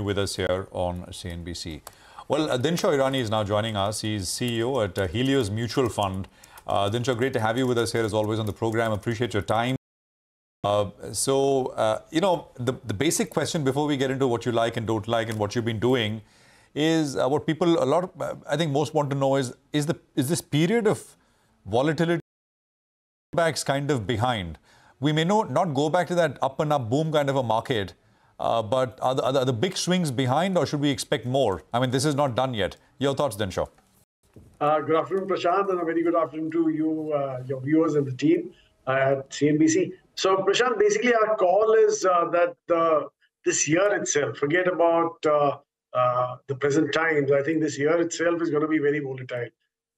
with us here on CNBC. Well, uh, Dinshaw Irani is now joining us. He's CEO at uh, Helios Mutual Fund. Uh, Dinshaw, great to have you with us here as always on the program. Appreciate your time. Uh, so, uh, you know, the, the basic question before we get into what you like and don't like and what you've been doing is uh, what people, a lot of, uh, I think most want to know is, is, the, is this period of volatility backs kind of behind? We may not, not go back to that up and up boom kind of a market, but are the, are the big swings behind or should we expect more? I mean, this is not done yet. Your thoughts, Dinshaw? Uh, good afternoon, Prashant, and a very good afternoon to you, uh, your viewers and the team at CNBC. So, Prashant, basically, our call is uh, that uh, this year itself, forget about uh, uh, the present times. I think this year itself is going to be very volatile.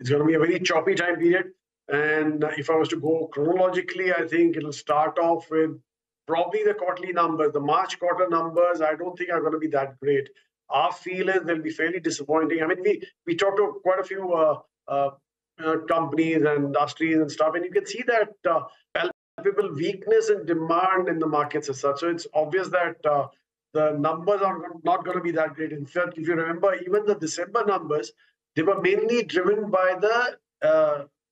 It's going to be a very choppy time period. And if I was to go chronologically, I think it'll start off with probably the quarterly numbers. The March quarter numbers, I don't think are going to be that great our feel is they'll be fairly disappointing. I mean, we we talked to quite a few uh, uh, uh, companies and industries and stuff, and you can see that uh, palpable weakness in demand in the markets as such. So it's obvious that uh, the numbers are not going to be that great. In fact, if you remember, even the December numbers, they were mainly driven by the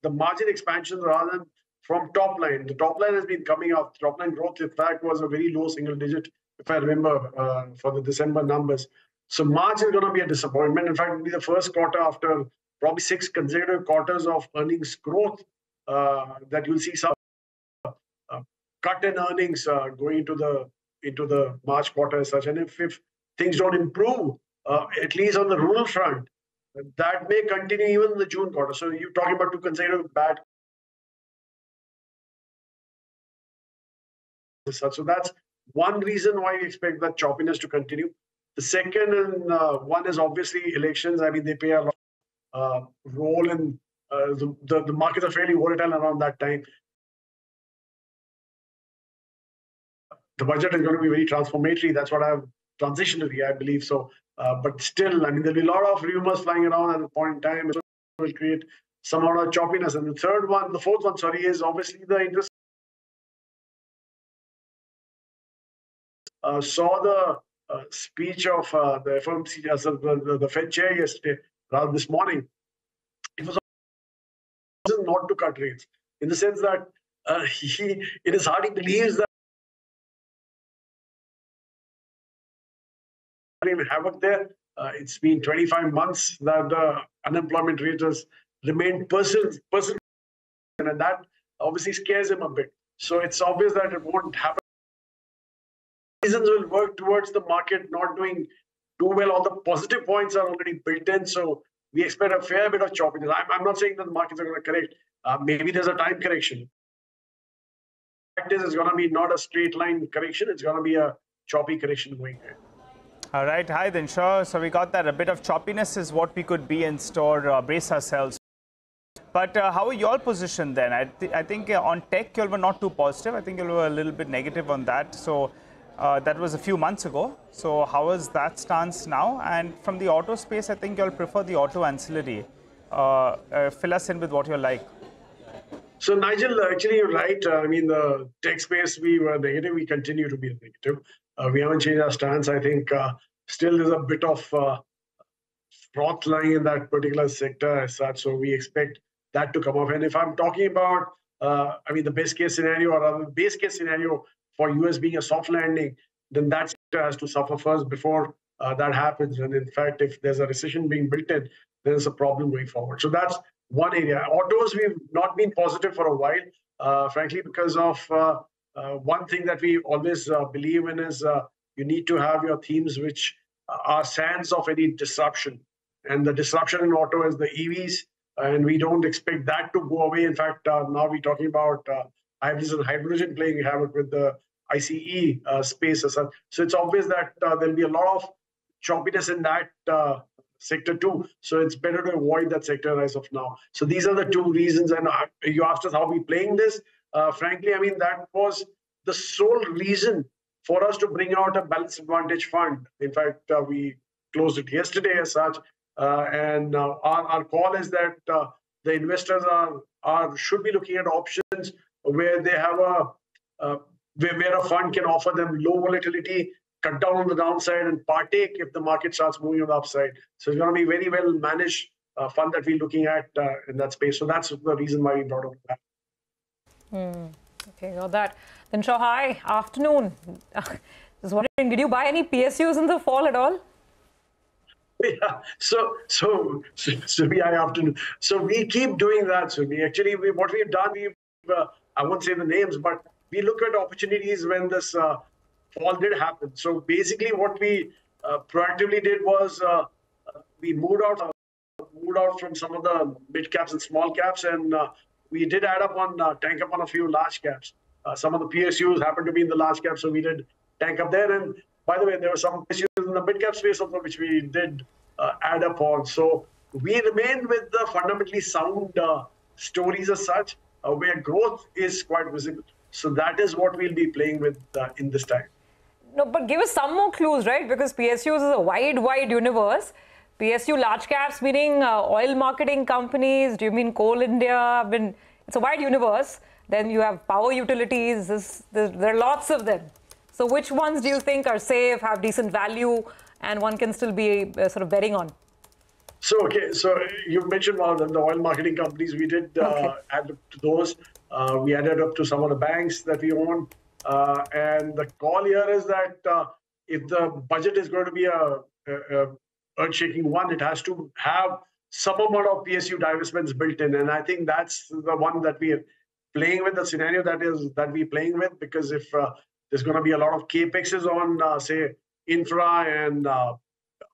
the margin expansion rather than from top line. The top line has been coming up. Top line growth, in fact, was a very low single digit, if I remember, for the December numbers. So March is going to be a disappointment. In fact, it'll be the first quarter after probably six consecutive quarters of earnings growth uh, that you'll see some uh, cut in earnings uh, going into the into the March quarter as such. And if, if things don't improve, uh, at least on the rural front, that may continue even in the June quarter. So you're talking about two consecutive bad. So that's one reason why we expect that choppiness to continue. The second and uh, one is obviously elections. I mean, they play a lot, uh, role in uh, the, the, the markets are fairly volatile around that time. The budget is going to be very transformatory. That's what I've be, I believe. So, uh, but still, I mean, there'll be a lot of rumors flying around at the point in time. It will create some amount of choppiness. And the third one, the fourth one, sorry, is obviously the interest. Saw the uh, speech of uh, the FOMC, uh, the, the, Fed chair yesterday, rather this morning, it was not to cut rates in the sense that uh, he, it is hard he believes that havoc there. Uh, it's been 25 months that the unemployment rate has remained persistent, persistent, and that obviously scares him a bit. So it's obvious that it won't happen reasons will work towards the market not doing too well. All the positive points are already built in. So we expect a fair bit of choppiness. I'm, I'm not saying that the markets are going to correct. Uh, maybe there's a time correction. Practice is it's going to be not a straight line correction. It's going to be a choppy correction going ahead. All right. Hi, Dinshaw. So we got that. A bit of choppiness is what we could be in store. Uh, brace ourselves. But uh, how are you all positioned then? I, th I think uh, on tech, you were not too positive. I think you were a little bit negative on that. So uh, that was a few months ago. So how is that stance now? And from the auto space, I think you'll prefer the auto ancillary. Uh, uh, fill us in with what you like. So Nigel, actually you're right. Uh, I mean, the tech space, we were negative. We continue to be negative. Uh, we haven't changed our stance. I think uh, still there's a bit of froth lying in that particular sector as such. So we expect that to come off. And if I'm talking about, I mean, the best case scenario or the base case scenario for US being a soft landing, then that sector has to suffer first before uh, that happens. And in fact, if there's a recession being built in, there's a problem going forward. So that's one area. Autos, we've not been positive for a while, uh, frankly, because of uh, uh one thing that we always uh, believe in is uh, you need to have your themes which are sands of any disruption. And the disruption in auto is the EVs, and we don't expect that to go away. In fact, now we're talking about hydrogen, hydrogen playing havoc with the ICE uh, space. So it's obvious that uh, there'll be a lot of choppiness in that uh, sector too. So it's better to avoid that sector as of now. So these are the two reasons. And uh, you asked us how we playing this. Uh, frankly, I mean, that was the sole reason for us to bring out a balanced advantage fund. In fact, uh, we closed it yesterday as such. and our, our call is that the investors are, are should be looking at options where they have a, a where, where a fund can offer them low volatility cut down on the downside and partake if the market starts moving on the upside. So it's going to be very well managed uh, fund that we're looking at uh, in that space. So that's the reason why we brought up that. Hmm. Okay, got that. Then hi, afternoon. Just wondering, did you buy any PSUs in the fall at all? Yeah, so so so, so we afternoon. So we keep doing that. So we actually we, what we've done, we uh, I won't say the names, but we look at opportunities when this uh, fall did happen. So basically, what we uh, proactively did was uh, we moved out moved out from some of the mid caps and small caps, and uh, we did add up on uh, tank up on a few large caps. Uh, some of the PSUs happened to be in the large cap, so we did tank up there. And by the way, there were some PSUs in the mid cap space also, which we did add up on. So we remain with the fundamentally sound stories as such, where growth is quite visible. So that is what we'll be playing with in this time. No, but give us some more clues, right? Because PSUs is a wide, wide universe. PSU large caps meaning uh, oil marketing companies? Do you mean Coal India? I mean, it's a wide universe. Then you have power utilities. This, there are lots of them. So which ones do you think are safe, have decent value, and one can still be uh, sort of betting on? So okay, so you mentioned one of them, the oil marketing companies. We did uh, okay. add to those. Uh, we added up to some of the banks that we own, uh, and the call here is that uh, if the budget is going to be a, a, earth-shaking one, it has to have some amount of PSU divestments built in, and I think that's the one that we are playing with. The scenario that is that we're playing with, because if uh, there's going to be a lot of capexes on, uh, say, infra and uh,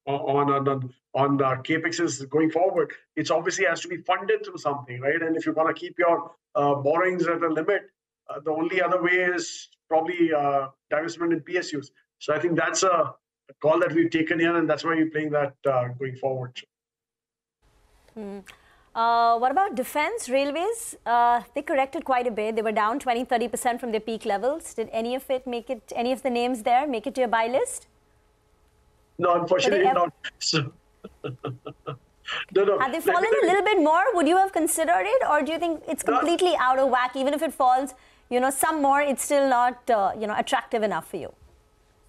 on on on uh, capexes going forward, it obviously has to be funded through something, right? And if you want to keep your uh, borrowings at a limit, uh, the only other way is probably uh, divestment in PSUs. So I think that's a a call that we've taken here, and that's why we're playing that uh, going forward. Hmm. Uh, what about defense, railways? Uh, they corrected quite a bit. They were down 20, 30% from their peak levels. Did any of it make it, any of the names there make it to your buy list? No, unfortunately not. So, no, no. Have they fallen a little bit more? Would you have considered it? Or do you think it's completely no. out of whack? Even if it falls, you know, some more, it's still not, uh, you know, attractive enough for you?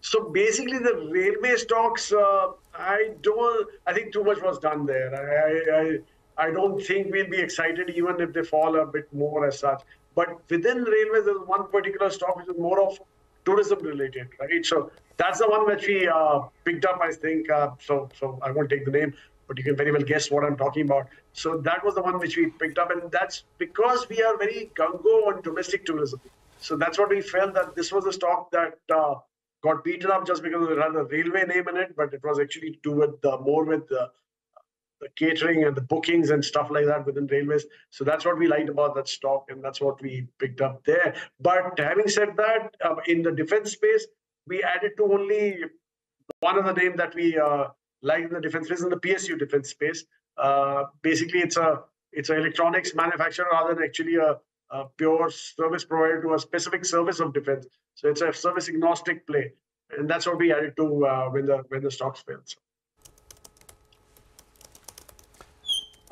So basically, the railway stocks, uh, I don't. I think too much was done there. I, I, I don't think we'll be excited even if they fall a bit more as such. But within railways, there's one particular stock which is more of tourism related, right? So that's the one which we uh, picked up, I think. Uh, so, so I won't take the name, but you can very well guess what I'm talking about. So that was the one which we picked up, and that's because we are very gung on domestic tourism. So that's what we felt that this was a stock that uh, got beaten up just because it had a railway name in it, but it was actually to do with the, more with the, catering and the bookings and stuff like that within railways. So that's what we liked about that stock, and that's what we picked up there. But having said that, uh, in the defense space, we added to only one of the name that we uh, like in the defense space in the PSU defense space. Uh, basically, it's a it's an electronics manufacturer rather than actually a a pure service provider to a specific service of defense. So it's a service agnostic play, and that's what we added to uh, when the when the stocks failed.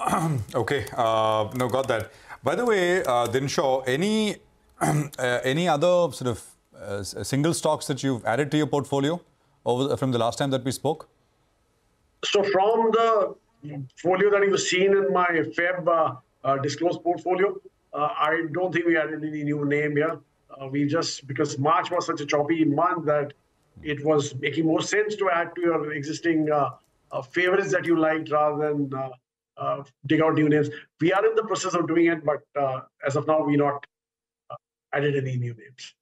okay, uh, no, got that. By the way, uh, Dinshaw, any uh, any other sort of uh, single stocks that you've added to your portfolio over from the last time that we spoke? So from the portfolio that you've seen in my Feb uh, uh, disclosed portfolio, uh, I don't think we added any new name here. Uh, we just, because March was such a choppy month that it was making more sense to add to your existing favorites that you liked rather than uh, dig out new names. We are in the process of doing it, but uh, as of now, we not uh, added any new names.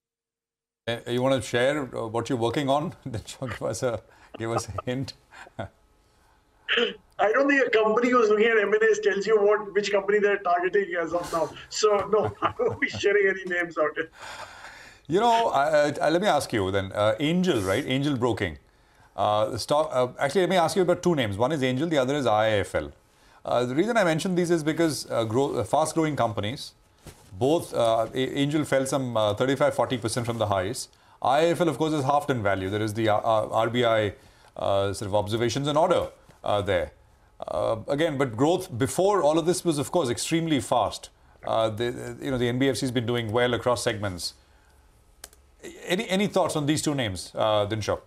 You want to share what you're working on? Then give us a give us a hint. I don't think a company who's looking at M&As tells you what which company they're targeting as of now. So no, I won't be sharing any names out here. You know, uh, uh, let me ask you then. Uh, Angel, right? Angel Broking. Uh, stock. Uh, actually, let me ask you about two names. One is Angel, the other is IIFL. Uh, the reason I mention these is because grow, fast-growing companies, both Angel fell some 35-40% from the highs. IIFL, of course, is halved in value. There is the RBI sort of observations and order there. Uh, again, but growth before all of this was, of course, extremely fast. Uh, the, you know, the NBFC has been doing well across segments. Any any thoughts on these two names, uh, Dinshaw?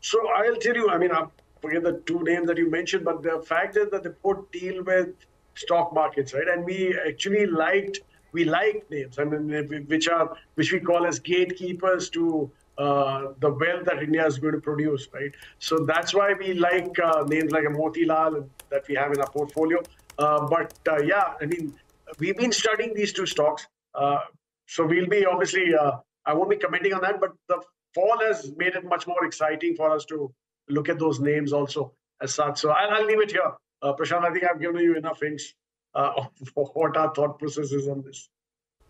So I'll tell you, I mean, I forget the two names that you mentioned, but the fact is that they both deal with stock markets, right? And we actually liked, we like names, I mean, which are, which we call as gatekeepers to uh, the wealth that India is going to produce, right? So that's why we like uh, names like Motilal that we have in our portfolio. Uh, but uh, yeah, I mean, we've been studying these two stocks. Uh, so we'll be obviously, uh, I won't be commenting on that, but the fall has made it much more exciting for us to look at those names also as such. So I'll, I'll leave it here. Uh, Prashant, I think I've given you enough hints uh, for what our thought process is on this.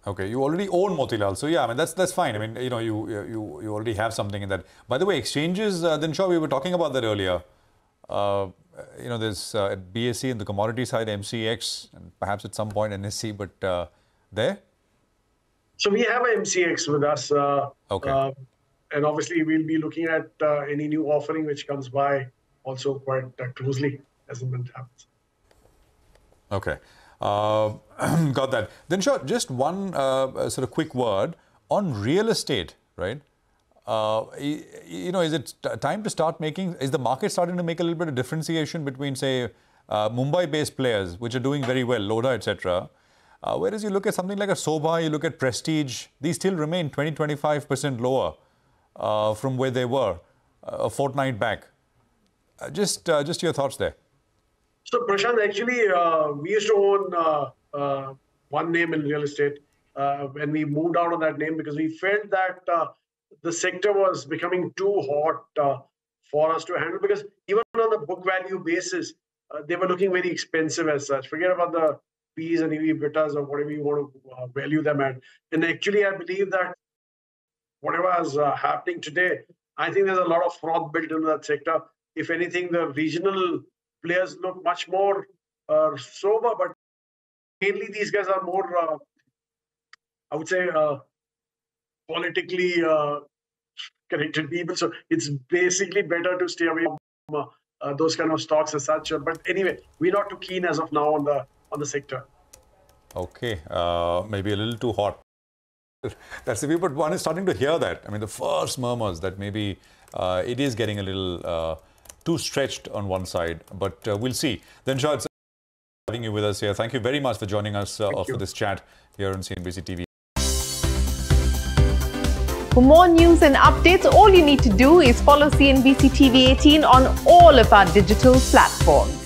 Okay, you already own Motilal, so yeah, I mean that's that's fine. I mean you know you you you already have something in that. By the way, exchanges, uh, Dinshaw, we were talking about that earlier. Uh, you know, there's uh, BSE in the commodity side, MCX, and perhaps at some point NSE, but uh, there. So we have a MCX with us. Uh, okay. Uh, and obviously, we'll be looking at uh, any new offering which comes by also quite uh, closely as and when it happens. Okay. Uh, got that. Dinshaw, just one uh, sort of quick word on real estate, right? Uh, you know, is it time to start making, is the market starting to make a little bit of differentiation between, say, uh, Mumbai-based players, which are doing very well, Lodha, etc., uh, whereas you look at something like a Sobha, you look at Prestige, these still remain 20, 25% lower uh, from where they were a fortnight back. just, just your thoughts there. So, Prashant, actually, uh, we used to own uh, uh, one name in real estate, and we moved out on that name because we felt that the sector was becoming too hot for us to handle. Because even on the book value basis, they were looking very expensive as such. Forget about the P's and EV EBITDAs or whatever you want to value them at. And actually, I believe that whatever is uh, happening today, I think there's a lot of fraud built into that sector. If anything, the regional players look much more uh, sober, but mainly these guys are more, uh, I would say, uh, politically uh, connected people. So it's basically better to stay away from uh, those kind of stocks as such. But anyway, we're not too keen as of now on the on the sector. Okay, maybe a little too hot. That's the view, but one is starting to hear that. I mean, the first murmurs that maybe uh, it is getting a little uh, too stretched on one side, but uh, we'll see. Dinshaw, it's having you with us here. Thank you very much for joining us uh, for this chat here on CNBC TV. For more news and updates, all you need to do is follow CNBC TV 18 on all of our digital platforms.